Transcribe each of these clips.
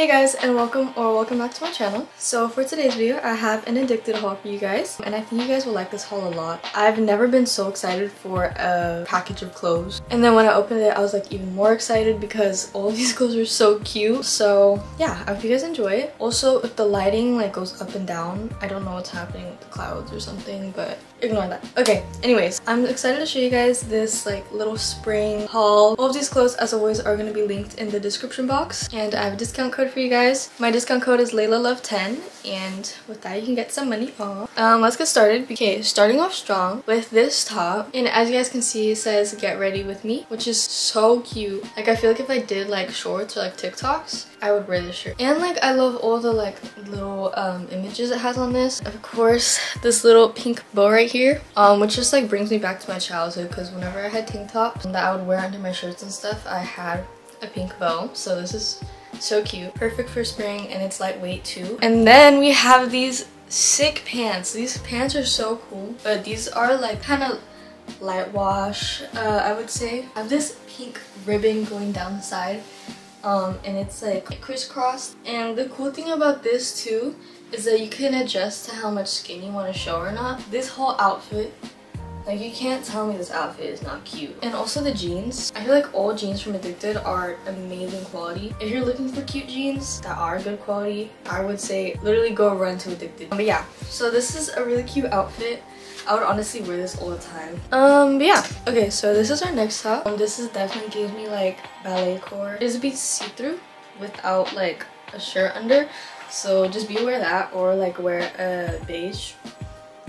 Hey guys and welcome or welcome back to my channel. So for today's video I have an Edikted haul for you guys and I think you guys will like this haul a lot. I've never been so excited for a package of clothes and then when I opened it I was like even more excited because all these clothes are so cute. So yeah I hope you guys enjoy it. Also if the lighting like goes up and down I don't know what's happening with the clouds or something but ignore that. Okay anyways I'm excited to show you guys this like little spring haul. All of these clothes as always are going to be linked in the description box and I have a discount code for you guys. My discount code is LaylaLuv10 and with that you can get some money off. Um, let's get started. Okay, starting off strong with this top and as you guys can see it says get ready with me which is so cute. Like I feel like if I did like shorts or like TikToks I would wear this shirt. And like I love all the like little um, images it has on this. Of course this little pink bow right here um, which just like brings me back to my childhood because whenever I had tank tops that I would wear under my shirts and stuff I had a pink bow so this is so cute. Perfect for spring and it's lightweight too. And then we have these sick pants. These pants are so cool. But these are like kind of light wash, uh, I would say. I have this pink ribbon going down the side. Um, and it's like crisscrossed. And the cool thing about this too is that you can adjust to how much skin you want to show or not. This whole outfit like you can't tell me this outfit is not cute. And also the jeans. I feel like all jeans from Edikted are amazing quality. If you're looking for cute jeans that are good quality, I would say literally go run to Edikted. But yeah, so this is a really cute outfit. I would honestly wear this all the time. Um, but yeah. Okay, so this is our next top. Um, this is definitely gives me like ballet core. It's a bit see-through without like a shirt under. So just be aware of that or like wear a beige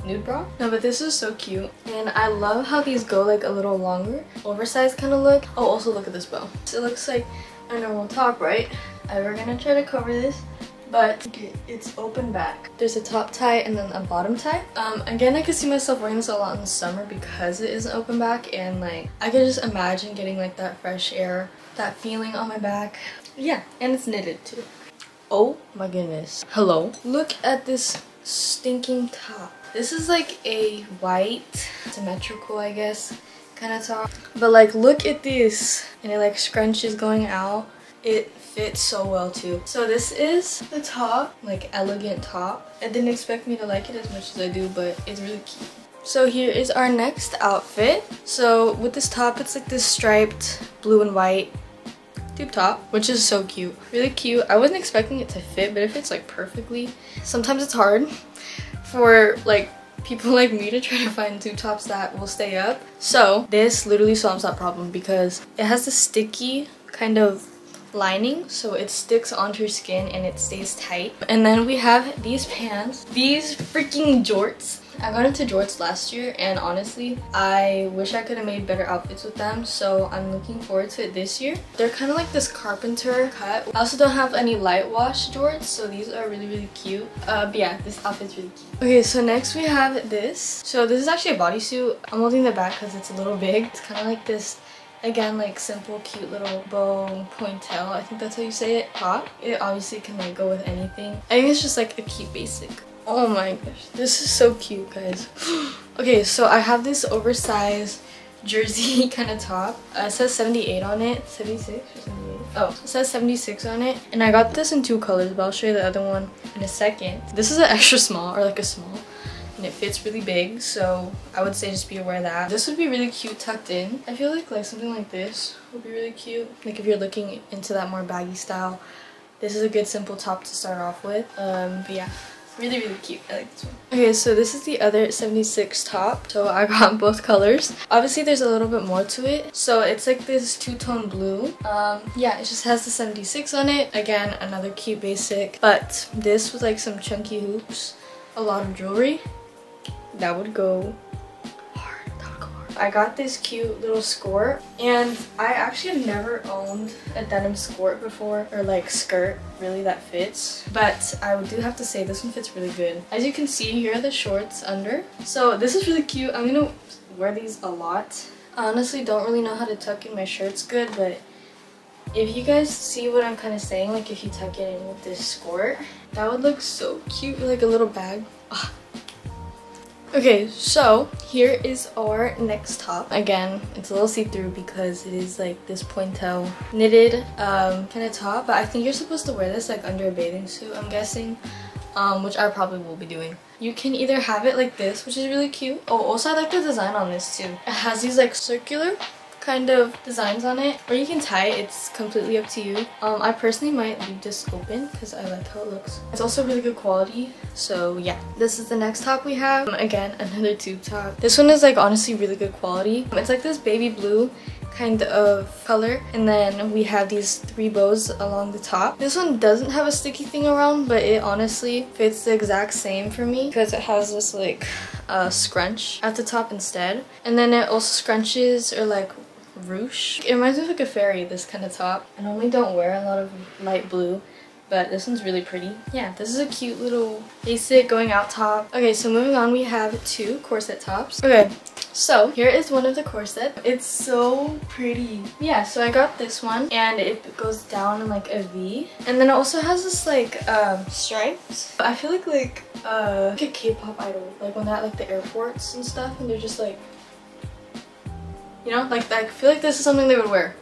nude bra. No, but this is so cute. And I love how these go like a little longer, oversized kind of look. Oh, also look at this bow. So it looks like a normal top, right? I we're gonna try to cover this but it's open back. There's a top tie and then a bottom tie. Um, again, I could see myself wearing this a lot in the summer because it is an open back and like I could just imagine getting like that fresh air, that feeling on my back. Yeah, and it's knitted too. Oh my goodness. Hello. Look at this stinking top. This is like a white, symmetrical I guess, kind of top. But like look at this. And it like scrunches going out. It fits so well too. So this is the top, like elegant top. I didn't expect me to like it as much as I do, but it's really cute. So here is our next outfit. So with this top, it's like this striped blue and white tube top, which is so cute. Really cute. I wasn't expecting it to fit, but it fits like perfectly. Sometimes it's hard for like people like me to try to find tube tops that will stay up. So this literally solves that problem because it has a sticky kind of lining so it sticks onto your skin and it stays tight. And then we have these pants. These freaking jorts I got into jorts last year and honestly I wish I could have made better outfits with them so I'm looking forward to it this year. They're kind of like this carpenter cut. I also don't have any light wash jorts so these are really really cute. Uh, but yeah this outfit's really cute. Okay so next we have this. So this is actually a bodysuit. I'm holding the back because it's a little big. It's kind of like this again like simple cute little bow pointelle i think that's how you say it top it obviously can like go with anything i think it's just like a cute basic Oh my gosh, this is so cute, guys. okay, so I have this oversized jersey kind of top. Uh, it says 78 on it. 76 or 78? Oh, it says 76 on it. And I got this in two colors, but I'll show you the other one in a second. This is an extra small, or like a small. And it fits really big, so I would say just be aware of that. This would be really cute tucked in. I feel like like something like this would be really cute. Like if you're looking into that more baggy style, this is a good simple top to start off with. Um, but yeah. Really, really cute. I like this one. Okay, so this is the other 76 top. So I got both colors. Obviously, there's a little bit more to it. So it's like this two-tone blue. Um, yeah, it just has the 76 on it. Again, another cute basic. But this with like some chunky hoops, a lot of jewelry, that would go I got this cute little skirt and I actually have never owned a denim skirt before or like skirt really that fits but I do have to say this one fits really good. As you can see here are the shorts under. So this is really cute. I'm gonna wear these a lot. I honestly don't really know how to tuck in my shirts good but if you guys see what I'm kind of saying, like if you tuck it in with this skirt, that would look so cute, like a little bag. Ugh. Okay, so here is our next top. Again, it's a little see-through because it is like this pointelle knitted um, kind of top. But I think you're supposed to wear this like under a bathing suit, I'm guessing. Um, which I probably will be doing. You can either have it like this, which is really cute. Oh, also I like the design on this too. It has these like circular kind of designs on it or you can tie it it's completely up to you. Um i personally might leave this open because i like how it looks. It's also really good quality so yeah. This is the next top we have. Um, again another tube top. This one is like honestly really good quality. It's like this baby blue kind of color and then we have these three bows along the top. This one doesn't have a sticky thing around but it honestly fits the exact same for me because it has this like uh, scrunch at the top instead. And then it also scrunches or like ruche. It reminds me of like a fairy, this kind of top. I normally don't wear a lot of light blue, but this one's really pretty. Yeah, this is a cute little basic going out top. Okay, so moving on, we have two corset tops. Okay, so here is one of the corset. It's so pretty. Yeah, so I got this one and it goes down in like a V. And then it also has this like um, stripes. I feel like like, uh, like a K-pop idol. Like when they're at like the airports and stuff and they're just like you know, like I feel like this is something they would wear.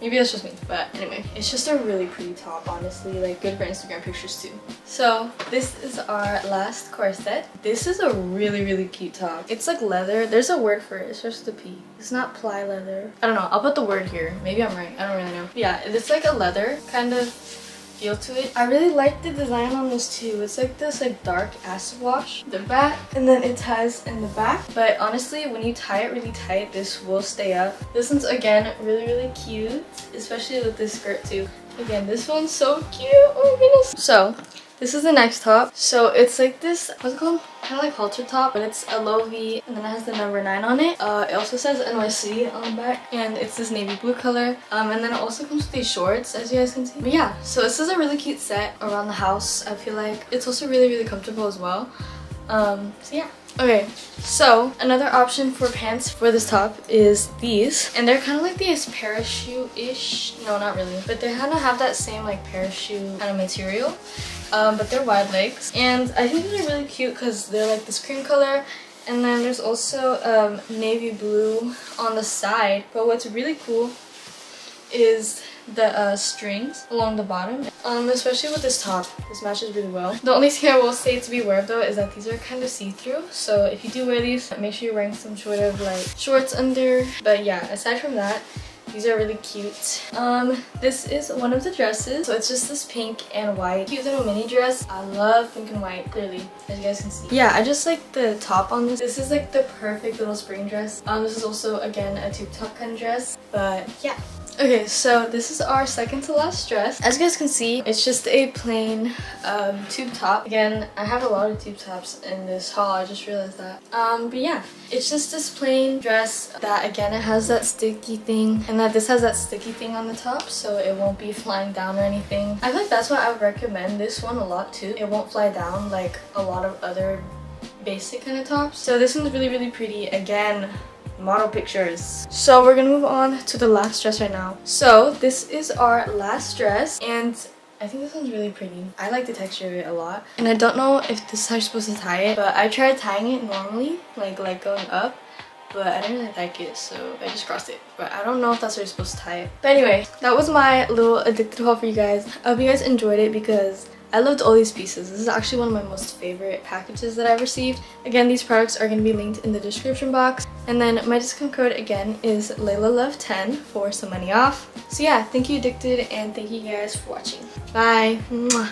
Maybe that's just me, but anyway. It's just a really pretty top, honestly. Like, good for Instagram pictures, too. So, this is our last corset. This is a really, really cute top. It's like leather. There's a word for it. It's just a P. It's not ply leather. I don't know. I'll put the word here. Maybe I'm right. I don't really know. Yeah, it's like a leather kind of feel to it. I really like the design on this too. It's like this like dark acid wash. The back and then it ties in the back. But honestly, when you tie it really tight, this will stay up. This one's again really, really cute, especially with this skirt too. Again, this one's so cute. Oh my goodness. So this is the next top. So it's like this, what's it called? Kind of like halter top, but it's a low V and then it has the number 9 on it. Uh, it also says NYC on the back and it's this navy blue color. Um, and then it also comes with these shorts as you guys can see. But yeah, so this is a really cute set around the house. I feel like it's also really, really comfortable as well. Um, so yeah. Okay, so another option for pants for this top is these. And they're kind of like these parachute-ish. No, not really. But they kind of have that same like parachute kind of material um, but they're wide legs. And I think they're really cute because they're like this cream color and then there's also um, navy blue on the side. But what's really cool is the uh, strings along the bottom. Um, especially with this top, this matches really well. The only thing I will say to be aware of though is that these are kind of see-through. So if you do wear these, make sure you're wearing some sort of like shorts under. But yeah, aside from that, these are really cute. Um, this is one of the dresses. So it's just this pink and white cute little mini dress. I love pink and white, clearly, as you guys can see. Yeah, I just like the top on this. This is like the perfect little spring dress. Um, this is also, again, a tube top kind of dress. But yeah, Okay, so this is our second to last dress. As you guys can see, it's just a plain um, tube top. Again, I have a lot of tube tops in this haul, I just realized that. Um, but yeah, it's just this plain dress that, again, it has that sticky thing and that this has that sticky thing on the top so it won't be flying down or anything. I think that's why I would recommend this one a lot too. It won't fly down like a lot of other basic kind of tops. So this one's really, really pretty. Again, model pictures. So we're gonna move on to the last dress right now. So this is our last dress and I think this one's really pretty. I like the texture of it a lot. And I don't know if this is how you're supposed to tie it, but I tried tying it normally, like like going up, but I didn't really like it, so I just crossed it. But I don't know if that's how you're supposed to tie it. But anyway, that was my little Edikted haul for you guys. I hope you guys enjoyed it because I loved all these pieces. This is actually one of my most favorite packages that I've received. Again, these products are going to be linked in the description box. And then my discount code again is LaylaLuv10 for some money off. So yeah, thank you Edikted and thank you guys for watching. Bye! Mwah.